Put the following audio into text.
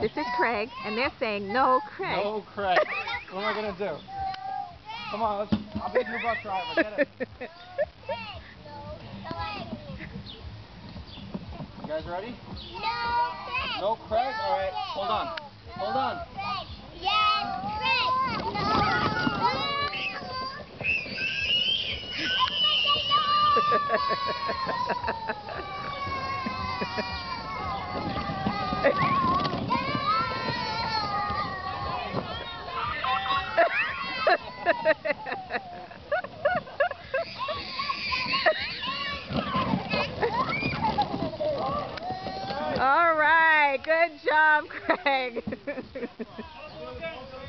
This is Craig, and they're saying no, Craig. No, Craig. what am I gonna do? Come on, let's. I'll be your bus driver. Get it. You guys ready? No, Craig. No Craig? All right, hold on. Hold on. All right, Good job, Craig.